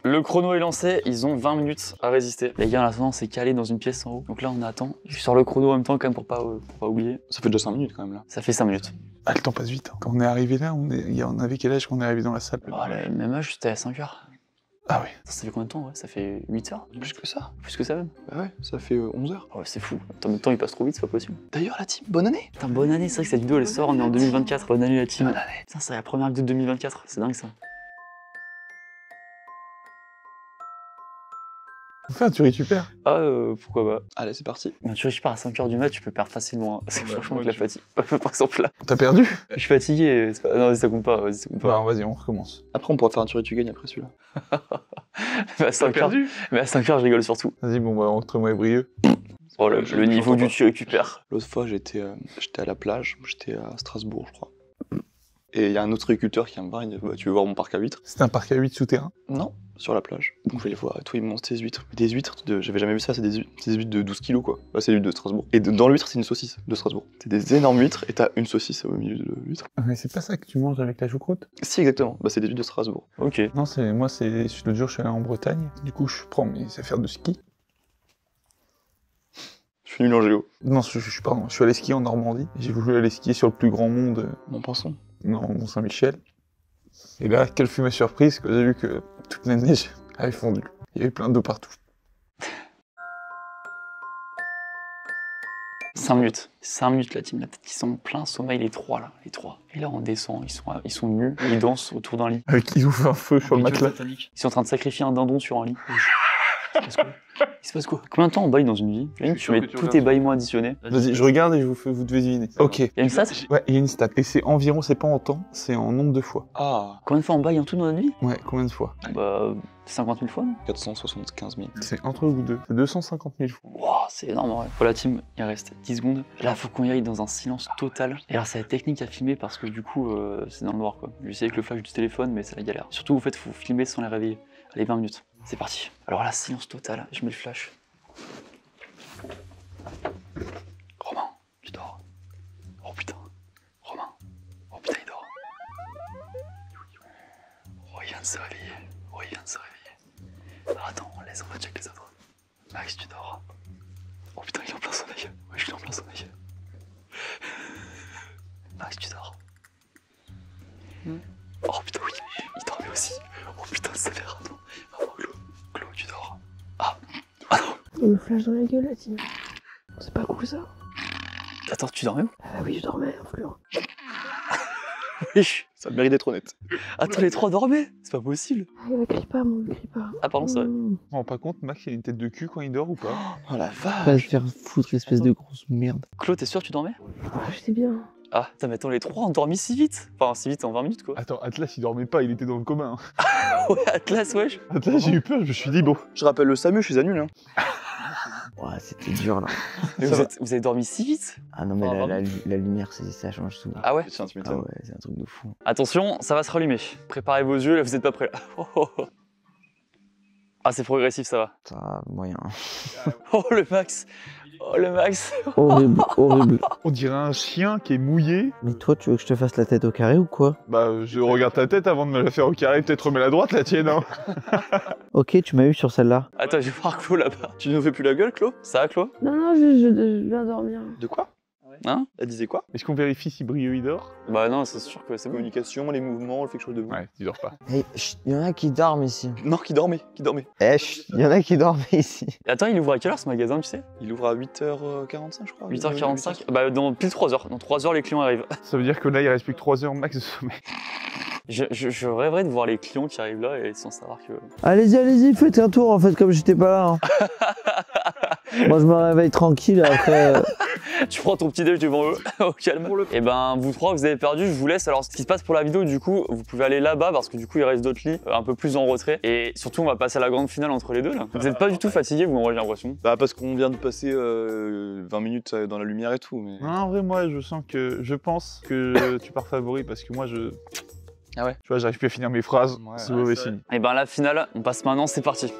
Le chrono est lancé, ils ont 20 minutes à résister. Les gars, là, c'est calé dans une pièce en haut. Donc là, on attend. Je sors le chrono en même temps, quand même, pour pas, euh, pour pas oublier. Ça fait déjà 5 minutes quand même là. Ça fait 5 minutes. Ah, le temps passe vite. hein. Quand on est arrivé là, on, est... on avait quel âge quand on est arrivé dans la salle? Le même âge, c'était à 5h. Ah oui. Ça fait combien de temps ouais? Ça fait 8 heures Plus que ça. Plus que ça même Bah ouais, ça fait 11 heures. Ah Ouais, c'est fou. Attends, le temps il passe trop vite, c'est pas possible. D'ailleurs, la team, bonne année Putain, bonne année, c'est vrai que cette vidéo elle sort, on est en 2024. Bonne année la team. Bonne année. Putain, c'est la première vidéo de 2024, c'est dingue ça. On fait un tu récupères. Ah, euh, pourquoi pas Allez, c'est parti. Ben, Tu récupères à 5h du mat, tu peux perdre facilement. hein. Ouais, franchement, avec la tu- fatigue. Par exemple là, T'as perdu? Je suis fatigué. c'est Pas... Non, vas-y, ça compte pas, vas-y, ça compte pas. Bah, vas-y, on recommence. Après, on pourra faire un tuer tu gagnes après celui-là. Mais à 5h, mais à 5h, je rigole surtout. Vas-y, bon, bah, entre moi et Brieux. Oh, le, le niveau du tu récupères. L'autre fois, j'étais euh, j'étais à la plage, j'étais à Strasbourg, je crois. Et il y a un autre agriculteur qui vient me voir, il me dit bah, Tu veux voir mon parc à huîtres? C'était un parc à 8 souterrain? Non, sur la plage. Donc je vais les voir, tout immense, des huîtres. Des huîtres, de... j'avais jamais vu ça, c'est des, huîtres- c'est des huîtres de 12 kilos quoi. Là, c'est l'huître de Strasbourg. Et de- dans l'huître, c'est une saucisse de Strasbourg. C'est des énormes huîtres et t'as une saucisse au milieu de l'huître. Mais c'est pas ça que tu manges avec la choucroute? Si, exactement. Bah, c'est des huîtres de Strasbourg. Ok. Non, c'est moi, c'est l'autre jour, je suis allé en Bretagne. Du coup, je prends mes affaires de ski. Je suis nul en géo. Non, je, je, pardon, je suis allé skier en Normandie. J'ai voulu aller skier sur le plus grand monde, euh, Mon pinson. non, Mont Saint-Michel. Et là, quelle fut ma surprise? Quand j'ai vu que toute la neige avait fondu. Il y avait plein d'eau partout. 5 minutes. 5 minutes la team, là, peut-être qu'ils sont en plein sommeil les trois là, les trois. Et là on descend, ils sont, ils sont nus, ils dansent autour d'un lit. Avec ils ouvrent un feu sur le matelas. Ils sont en train de sacrifier un dindon sur un lit. Il se passe quoi Il se passe quoi Combien de temps on baille dans une vie suis tu mets que tu tous tes baillements additionnés. Vas-y, je regarde et je vous fais, vous devez deviner. Ok. Il y a une stat Ouais, il y a une stat. Et c'est environ, c'est pas en temps, c'est en nombre de fois. Ah, Combien de fois on baille en tout dans notre vie Ouais, combien de fois Bah 50 000 fois non 475 000. C'est entre vous deux. C'est 250 000 fois. Wow, c'est énorme en vrai. Pour la team, il reste 10 secondes. Là, faut qu'on y aille dans un silence total. Et alors, c'est la technique à filmer parce que du coup, euh, c'est dans le noir quoi. Je sais avec le flash du téléphone, mais c'est la galère. Surtout, en fait, faut filmer sans les réveiller. Allez, 20 minutes. C'est parti. Alors là, silence total. Je mets le flash. Romain, tu dors. Oh putain. Romain. Oh putain, il dort. Oh, il vient de se réveiller. Oh, il vient de se réveiller. Alors, attends, on laisse, on va check les autres. Max, tu dors. Oh putain, il est en plein sommeil. Ouais, je suis en plein sommeil. Max, tu dors. Oh putain, oui, il dormait aussi. Oh putain, ça rare, non. Ah, oh, Clo, Clo, tu dors. Ah, ah non. Il me flash dans la gueule, la team. C'est pas cool ça. Attends, tu dormais où Ah oui, je dormais, influent. Oui. Ça mérite d'être honnête. Attends, les trois dormaient? C'est pas possible. Ah, il ne crie pas, mon, il crie pas. Ah, pardon, c'est vrai. Mmh. On rend pas compte, Max, il a une tête de cul quand il dort ou pas? Oh la vache se faire foutre, espèce de grosse merde. Claude, t'es sûr que tu dormais? Ah, J'étais bien. Ah, putain, mais attends, les trois ont dormi si vite? Enfin, si vite en 20 minutes, quoi. Attends, Atlas, il dormait pas, il était dans le commun. hein. Ouais, Atlas, wesh. Atlas, j'ai eu peur, je me suis dit, bon. Je rappelle le SAMU, je suis annulé. Hein. Ouais, c'était dur là. Mais vous, êtes- vous avez dormi si vite? Ah non, mais Ah, la, la, pardon. la lumière, c'est- ça change tout. Ah ouais Ah ouais, c'est un truc de fou. Attention, ça va se rallumer. Préparez vos yeux, là, vous êtes pas prêts, là. Oh, oh, oh. Ah, c'est progressif, ça va. Ça va, moyen. Oh, le max Oh, le max Horrible, horrible. On dirait un chien qui est mouillé. Mais toi, tu veux que je te fasse la tête au carré ou quoi? Bah, je regarde ta tête avant de me la faire au carré, peut-être remets la droite, la tienne, hein. Ok, tu m'as eu sur celle-là. Attends, je vais voir Clo là-bas. Tu nous fais plus la gueule, Clo? Ça va, Clo? Non, non, je, je, je viens dormir. De quoi? Hein Elle disait quoi? Est-ce qu'on vérifie si Brio il dort? Bah non, c'est sûr que c'est bon. Communication, les mouvements, le fait que je sois debout. Ouais, il dort pas. Il y en a qui dorment ici. Non, qui dormait, qui dormait. Eh, il y en a qui dorment ici. Et attends, il ouvre à quelle heure ce magasin, tu sais? Il ouvre à 8h45, je crois. 8h45 Bah dans pile 3h. Dans 3h, les clients arrivent. Ça veut dire que là, il reste plus que 3 heures max de sommeil. Je, je, je rêverais de voir les clients qui arrivent là et sans savoir que. Allez-y, allez-y, faites un tour en fait, comme j'étais pas là. hein. Moi, je me réveille tranquille après. euh, tu prends ton petit déj devant eux, au calme. Et ben, vous trois, vous avez perdu, je vous laisse. Alors, ce qui se passe pour la vidéo, du coup, vous pouvez aller là-bas parce que du coup, il reste d'autres lits euh, un peu plus en retrait. Et surtout, on va passer à la grande finale entre les deux là. Vous n'êtes pas du tout fatigué, vous, moi, j'ai l'impression. Bah, parce qu'on vient de passer euh, 20 minutes euh, dans la lumière et tout. Mais... Non, en vrai, moi, je sens que. Je pense que tu pars favori parce que moi, je. Ah ouais Tu vois, j'arrive plus à finir mes phrases. Ouais, c'est mauvais signe. Et ben, la finale, on passe maintenant, c'est parti.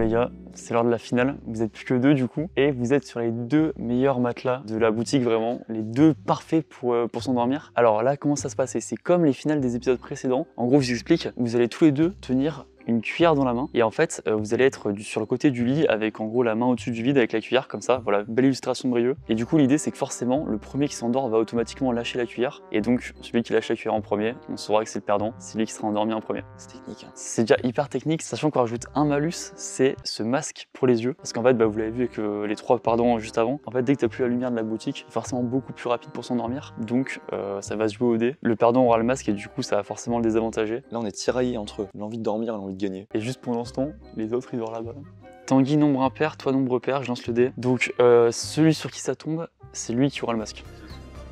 Les gars. C'est l'heure de la finale, vous êtes plus que deux du coup, et vous êtes sur les deux meilleurs matelas de la boutique vraiment, les deux parfaits pour, euh, s'endormir. Alors là, comment ça se passe? C'est comme les finales des épisodes précédents. En gros, je vous explique, vous allez tous les deux tenir une cuillère dans la main. Et en fait euh, vous allez être sur le côté du lit avec en gros la main au-dessus du vide avec la cuillère comme ça. Voilà belle illustration de Brieux. Et du coup l'idée c'est que forcément le premier qui s'endort va automatiquement lâcher la cuillère. Et donc celui qui lâche la cuillère en premier on saura que c'est le perdant. C'est lui qui sera endormi en premier. C'est technique hein. c'est déjà hyper technique sachant qu'on rajoute un malus c'est ce masque pour les yeux. Parce qu'en fait bah, vous l'avez vu avec euh, les trois pardon juste avant. En fait dès que t'as plus la lumière de la boutique forcément beaucoup plus rapide pour s'endormir. Donc euh, ça va se jouer au dé. Le perdant aura le masque et du coup ça va forcément le désavantager. Là, on est tiraillé entre l'envie de dormir et l'envie de gagner. et juste pendant ce temps, les autres ils dorment là-bas. Tanguy nombre impair, toi nombre pair, je lance le dé. Donc euh, celui sur qui ça tombe, c'est lui qui aura le masque.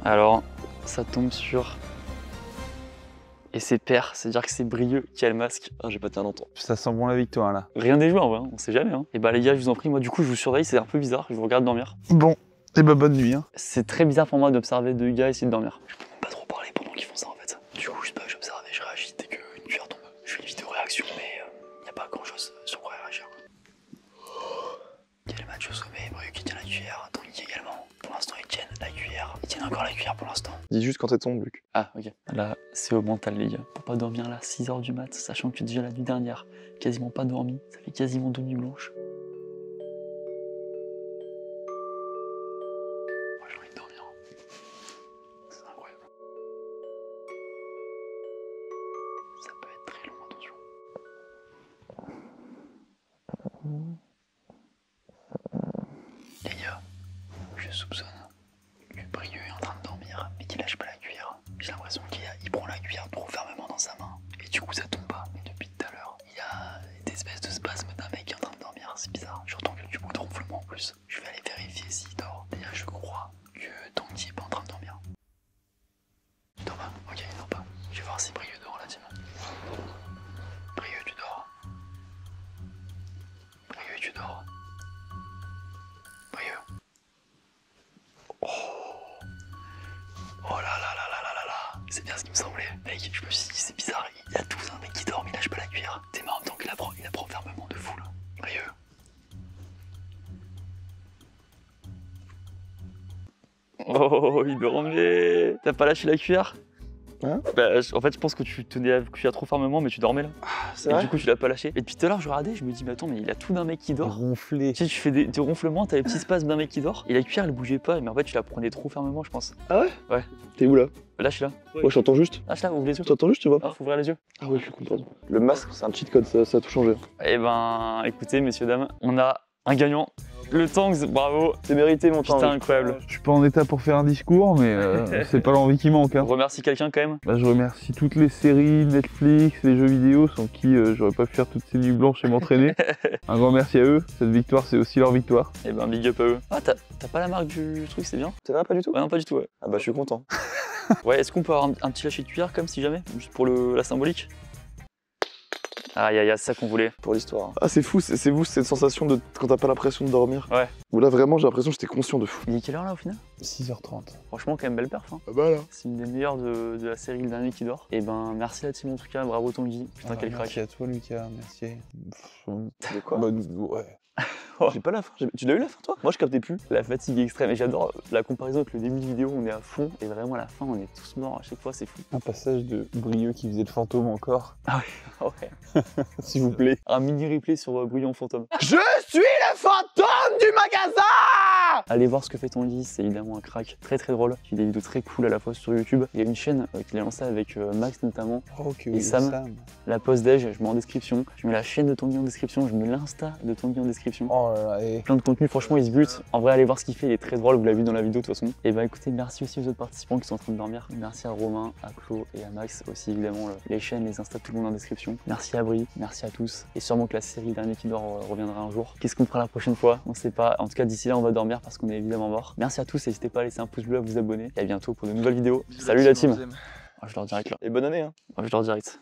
Alors, ça tombe sur. Et c'est pair, c'est-à-dire que c'est Brieux qui a le masque. Ah, j'ai pas tenu longtemps. Ça sent bon la victoire là. Rien joué en vrai, hein, on sait jamais. Hein. Et bah les gars, je vous en prie, moi du coup je vous surveille, c'est un peu bizarre, je vous regarde dormir. Bon, et bah bonne nuit. Hein. C'est très bizarre pour moi d'observer deux gars essayer de dormir. Je peux pas trop parler pendant qu'ils font ça en fait. Du coup, je Dis juste quand elle tombe, Luc. Ah, ok. Là, c'est au mental, les gars. Pour pas dormir là, 6h du mat, sachant que déjà la nuit dernière, quasiment pas dormi. Ça fait quasiment deux nuits blanches. Brieux. Oh là là là là là là là C'est bien ce qui me semblait. Mec, je me suis dit, c'est bizarre, il y a tous un mec qui dort, mais il lâche pas la cuillère. T'es marrant, donc il apprend, il apprend fermement de fou là. Brieux. Oh, il dormait T'as pas lâché la cuillère? Hein? Bah, en fait, je pense que tu tenais la cuillère trop fermement, mais tu dormais là. C'est Et vrai du coup, tu l'as pas lâché. Et depuis tout à l'heure, je regardais, je me dis, mais attends, mais il a tout d'un mec qui dort. Ronflé. Tu sais, tu fais des, des ronflements, t'as les petits spasmes d'un mec qui dort, et la cuillère elle bougeait pas, mais en fait tu la prenais trop fermement, je pense. T'es où là Lâche-la. Ouais, je t'entends juste. Lâche-la, ouvre les yeux. Tu t'entends juste, tu vois Ah, faut ouvrir les yeux. Ah ouais, je comprends. Le masque, c'est un cheat code, ça, ça a tout changé. Eh ben, écoutez, messieurs, dames, on a un gagnant. Le Tanks, bravo. C'est mérité, mon temps. Putain, incroyable. Je suis pas en état pour faire un discours, mais euh, c'est pas l'envie qui manque. Hein. remercie quelqu'un quand même. Bah, je remercie toutes les séries, Netflix, les jeux vidéo, sans qui euh, j'aurais pas pu faire toutes ces nuits blanches et m'entraîner. un grand merci à eux. Cette victoire, c'est aussi leur victoire. Eh ben, big up à eux. Ah, t'as t'as pas la marque du truc, c'est bien? C'est vrai, pas du tout? Ouais, non, pas du tout, ouais. Ah bah, je suis content. Ouais, est-ce qu'on peut avoir un, un petit lâcher de cuillère, comme si jamais? Juste pour le, la symbolique? Aïe, aïe, aïe, c'est ça qu'on voulait. Pour l'histoire. Ah, c'est fou, c'est c'est vous cette sensation de quand t'as pas l'impression de dormir. Ouais. Où là, vraiment, j'ai l'impression que j'étais conscient de fou. Il est quelle heure là au final? 6h30. Franchement, quand même belle perf. Hein. Ah bah là. C'est une des meilleures de, de la série Le Dernier qui dort. Et ben, merci la team en tout cas, bravo Tanguy. Putain, quel crack. merci à toi, Lucas. Merci. De quoi? Bah, ouais. J'ai pas la fin. Tu l'as eu la fin toi? Moi je captais plus. La fatigue extrême. Et j'adore la comparaison avec le début de vidéo, on est à fond. Et vraiment à la fin, on est tous morts à chaque fois, c'est fou. Un passage de Brieux qui faisait le fantôme encore. Ouais. S'il vous plaît. Un mini replay sur euh, Brouillon Fantôme. Je suis le fantôme du magasin Allez voir ce que fait ton lit, c'est évidemment un crack très très drôle. Il y a des vidéos très cool à la fois sur YouTube. Il y a une chaîne euh, qu'il a lancée avec euh, Max notamment. Oh, que Et Sam. La post déj, je mets en description. Je mets la chaîne de Tanguy en description. Je mets l'insta de Tanguy en description. Oh là là, et... Plein de contenu, franchement, il se bute. En vrai, allez voir ce qu'il fait, il est très drôle. Vous l'avez vu dans la vidéo de toute façon. Et bah écoutez, merci aussi aux autres participants qui sont en train de dormir. Merci à Romain, à Flo et à Max aussi, évidemment. le- Les chaînes, les insta, tout le monde en description. Merci à Brie, merci à tous. Et sûrement que la série Dernier qui dort euh, reviendra un jour. Qu'est-ce qu'on fera la prochaine fois? On sait pas. En tout cas, d'ici là, on va dormir parce qu'on est évidemment mort. Merci à tous, n'hésitez pas à laisser un pouce bleu, à vous abonner. Et à bientôt pour de nouvelles vidéos. Salut la team. Ah, je leur direct là. Et bonne année hein Ah, je leur direct.